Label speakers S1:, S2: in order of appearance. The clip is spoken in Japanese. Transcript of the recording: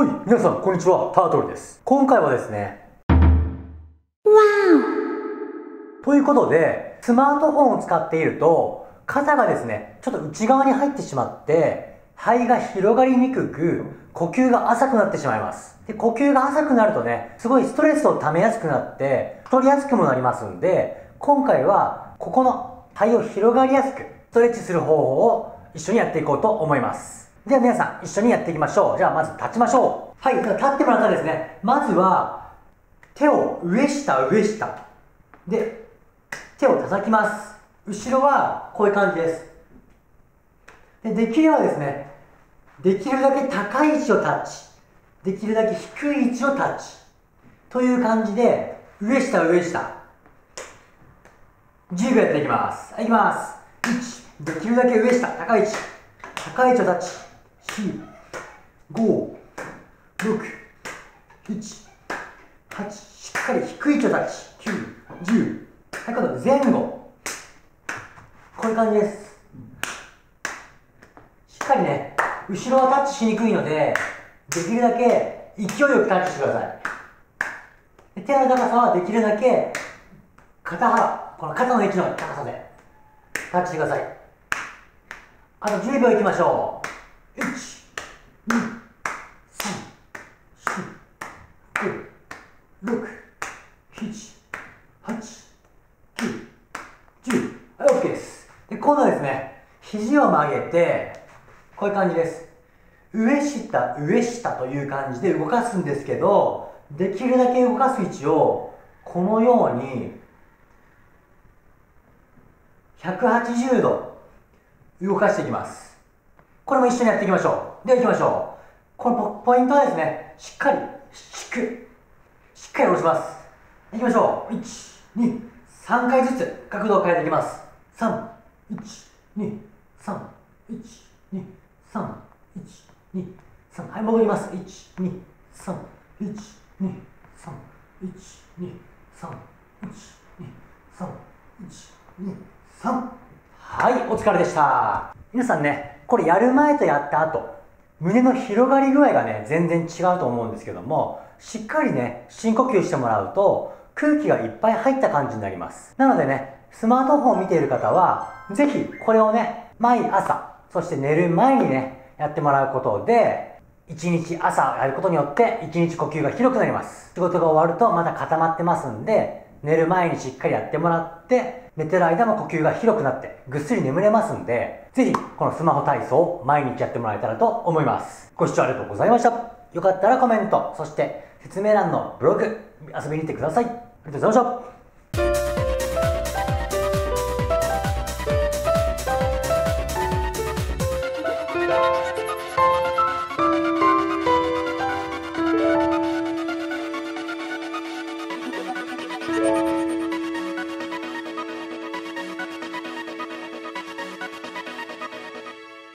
S1: はい、皆さんこんにちは、タートルです。今回はですね、ということで、スマートフォンを使っていると、肩がですね、ちょっと内側に入ってしまって、肺が広がりにくく、呼吸が浅くなってしまいます。で、呼吸が浅くなるとね、すごいストレスを溜めやすくなって、太りやすくもなりますんで、今回は、ここの肺を広がりやすく、ストレッチする方法を一緒にやっていこうと思います。では皆さん、一緒にやっていきましょう。じゃあまず立ちましょう。はい、立ってもらったらですね、まずは、手を上下上下。で、手を叩きます。後ろはこういう感じです。でできればですね、できるだけ高い位置をタッチ。できるだけ低い位置をタッチ。という感じで、上下上下。10秒やっていきます。はい、いきます。1、できるだけ上下、高い位置。高い位置をタッチ。4、5、6、1、8、しっかり低い位置をタッチ。9、10。はい、今度前後。こういう感じです。しっかりね、後ろはタッチしにくいので、できるだけ勢いよくタッチしてください。手の高さはできるだけ肩幅、この肩の位置の高さでタッチしてください。あと10秒いきましょう。はい、OK です。今度はですね、肘を曲げて、こういう感じです。上下、上下という感じで動かすんですけど、できるだけ動かす位置を、このように、180度動かしていきます。これも一緒にやっていきましょう。では行きましょう。このポイントはですね、しっかり引く。しっかり下ろします。いきましょう。1、2、3回ずつ角度を変えていきます。3、1、2、3、1、2、3、1、2、3。はい、戻ります。1、2、3、1、2、3、1、2、3、1、2、3、1、2、3。はい、お疲れでした。皆さんね、これやる前とやった後、胸の広がり具合がね、全然違うと思うんですけども、しっかりね、深呼吸してもらうと、空気がいっぱい入った感じになります。なのでね、スマートフォンを見ている方は、ぜひこれをね、毎朝、そして寝る前にね、やってもらうことで、一日朝やることによって、一日呼吸が広くなります。仕事が終わるとまだ固まってますんで、寝る前にしっかりやってもらって、寝てる間も呼吸が広くなって、ぐっすり眠れますんで、ぜひこのスマホ体操を毎日やってもらえたらと思います。ご視聴ありがとうございました。よかったらコメント、そして説明欄のブログ遊びに行ってください。ありがとうございました。